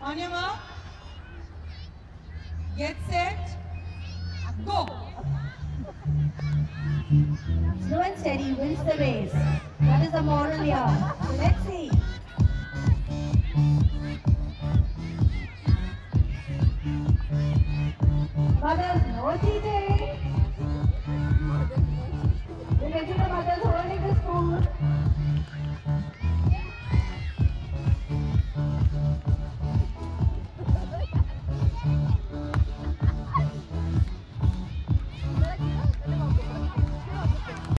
On your mark. Get set. Go. Slow and steady wins the race. That is the moral here. Let's see. Mother, no cheating.